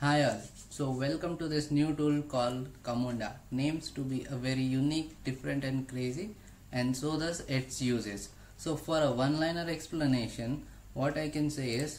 Hi all. So welcome to this new tool called Camunda. Names to be a very unique, different and crazy and so does its uses. So for a one-liner explanation, what I can say is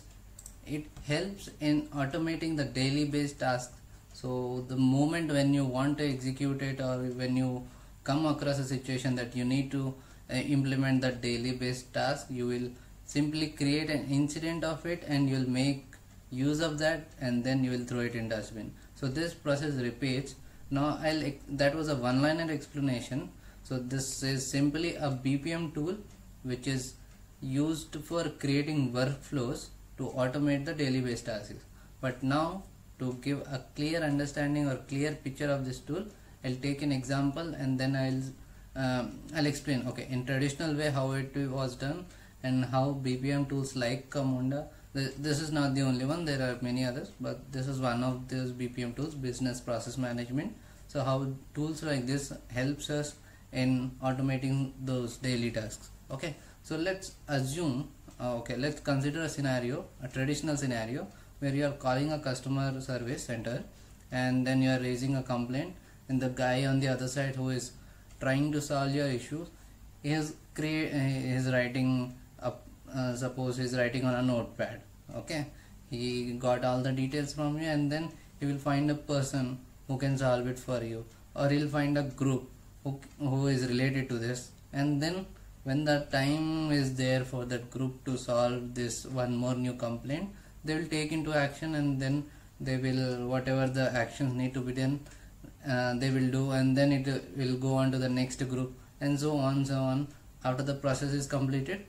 it helps in automating the daily based tasks. So the moment when you want to execute it or when you come across a situation that you need to uh, implement the daily based task, you will simply create an incident of it and you'll make use of that and then you will throw it in dustbin. So this process repeats. Now i'll that was a one liner explanation. So this is simply a bpm tool which is used for creating workflows to automate the daily based tasks. But now to give a clear understanding or clear picture of this tool i'll take an example and then i'll um, i'll explain. Okay in traditional way how it was done and how bpm tools like camunda this is not the only one there are many others but this is one of those bpm tools business process management. So how tools like this helps us in automating those daily tasks okay? So let's assume uh, okay let's consider a scenario a traditional scenario where you are calling a customer service center and then you are raising a complaint and the guy on the other side who is trying to solve your issues is create is writing uh, suppose he's writing on a notepad okay? He got all the details from you and then he will find a person who can solve it for you. Or he'll find a group who, who is related to this and then when the time is there for that group to solve this one more new complaint they will take into action and then they will whatever the actions need to be done uh, they will do and then it will go on to the next group and so on so on. After the process is completed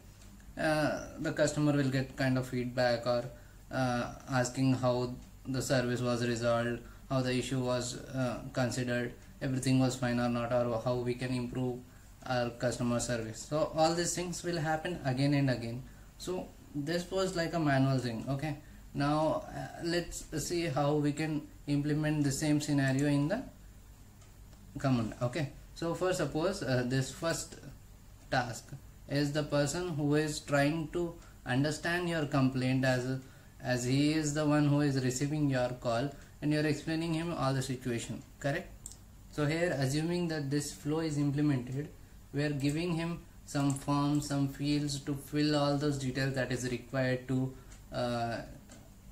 the customer will get kind of feedback or uh, asking how the service was resolved how the issue was uh, considered everything was fine or not or how we can improve our customer service. So all these things will happen again and again. So this was like a manual thing okay? Now uh, let's see how we can implement the same scenario in the Camunda okay? So for suppose uh, this first task is the person who is trying to understand your complaint as as he is the one who is receiving your call and you're explaining him all the situation correct? So here assuming that this flow is implemented we are giving him some forms some fields to fill all those details that is required to uh,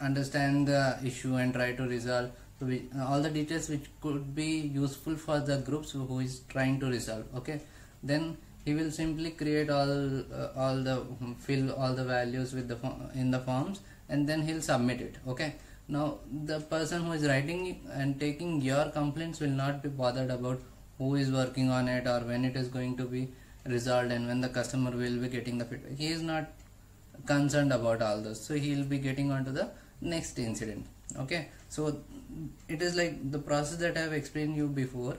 understand the issue and try to resolve. So we, uh, all the details which could be useful for the groups who is trying to resolve okay? Then he will simply create all uh, all the fill all the values with the in the forms and then he'll submit it okay? Now the person who is writing and taking your complaints will not be bothered about who is working on it or when it is going to be resolved and when the customer will be getting the feedback. He is not concerned about all this so he will be getting on to the next incident okay? So it is like the process that i have explained you before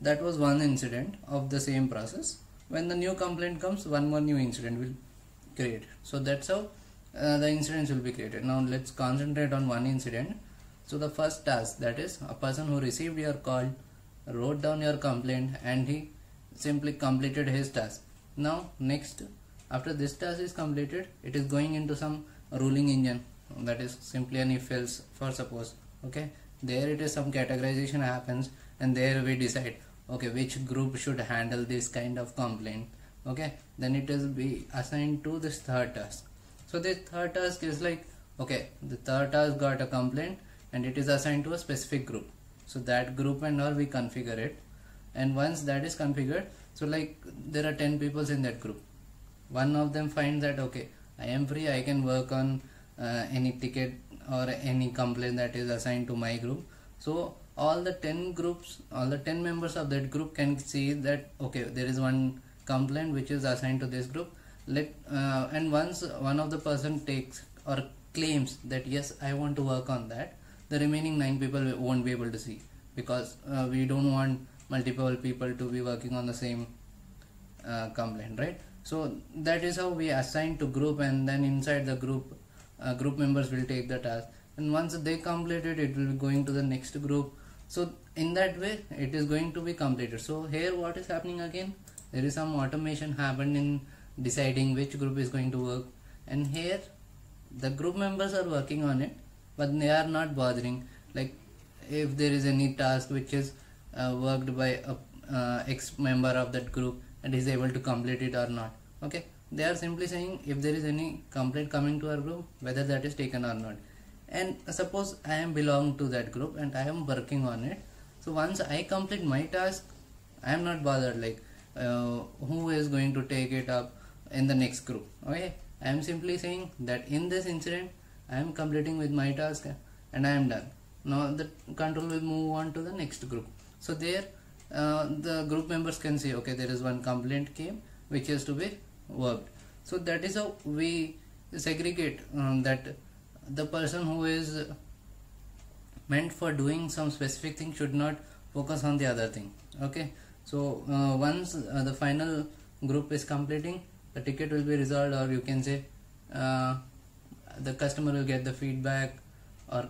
that was one incident of the same process when the new complaint comes one more new incident will create. So that's how uh, the incidents will be created. Now let's concentrate on one incident. So the first task that is a person who received your call wrote down your complaint and he simply completed his task. Now next after this task is completed it is going into some ruling engine. That is simply an if else for suppose. Okay? There it is some categorization happens and there we decide okay which group should handle this kind of complaint? Okay then it is be assigned to this third task. So this third task is like okay the third task got a complaint and it is assigned to a specific group. So that group and all we configure it. And once that is configured so like there are 10 people in that group. One of them finds that okay i am free i can work on uh, any ticket or any complaint that is assigned to my group. So all the 10 groups all the 10 members of that group can see that okay there is one complaint which is assigned to this group. Let uh, and once one of the person takes or claims that yes i want to work on that the remaining nine people won't be able to see because uh, we don't want multiple people to be working on the same uh, complaint right? So that is how we assign to group and then inside the group uh, group members will take the task. And once they complete it it will be going to the next group so in that way it is going to be completed. So here what is happening again? There is some automation happened in deciding which group is going to work. And here the group members are working on it but they are not bothering. Like if there is any task which is uh, worked by a uh, ex member of that group and is able to complete it or not. Okay? They are simply saying if there is any complaint coming to our group whether that is taken or not and suppose i am belong to that group and i am working on it. So once i complete my task i am not bothered like uh, who is going to take it up in the next group. Okay? I am simply saying that in this incident i am completing with my task and i am done. Now the control will move on to the next group. So there uh, the group members can see okay there is one complaint came which is to be worked. So that is how we segregate um, that the person who is meant for doing some specific thing should not focus on the other thing okay? So uh, once uh, the final group is completing the ticket will be resolved or you can say uh, the customer will get the feedback or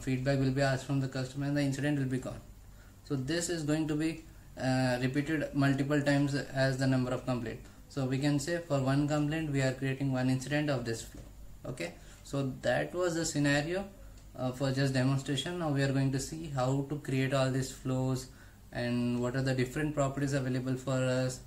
feedback will be asked from the customer and the incident will be gone. So this is going to be uh, repeated multiple times as the number of complaint. So we can say for one complaint we are creating one incident of this flow okay so that was the scenario uh, for just demonstration. Now we are going to see how to create all these flows and what are the different properties available for us.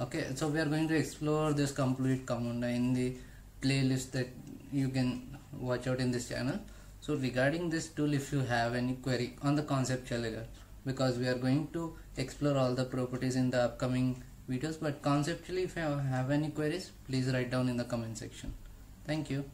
Okay so we are going to explore this complete Camunda in the playlist that you can watch out in this channel. So regarding this tool if you have any query on the conceptual layer because we are going to explore all the properties in the upcoming videos but conceptually if you have any queries please write down in the comment section. Thank you